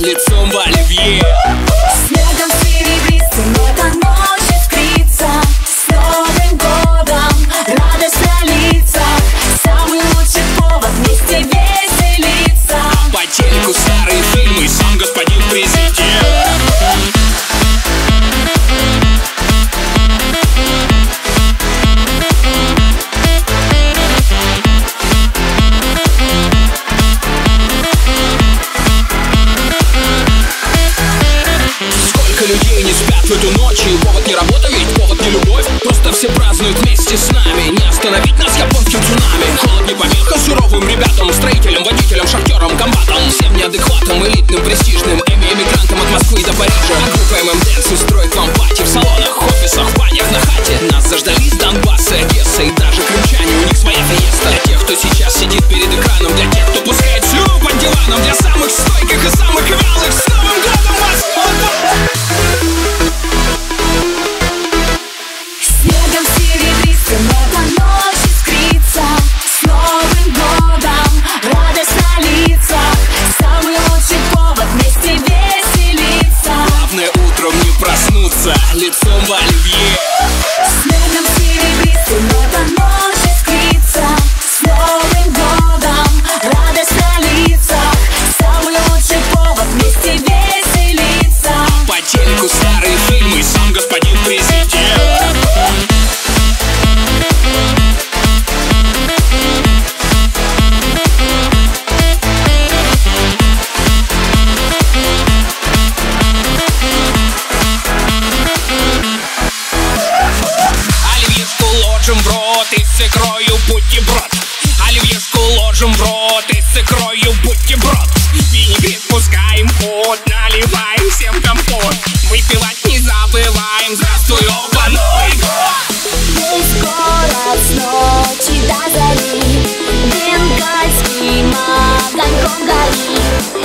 лицом в оливье все празднуют вместе с нами. Не остановить нас японским цунами. Холод не помеха суровым ребятам Строителям, водителям, шахтерам, комбатам. Всем неадекватным, элитным, престижным Эми-эмигрантам, атмосферным nobody с икрою будьте брод. Винегрет пускаем под, наливаем всем компот. Выпивать не забываем, здравствуй, оба, Новый год! Ночи до зари Бенгальский мотанком горит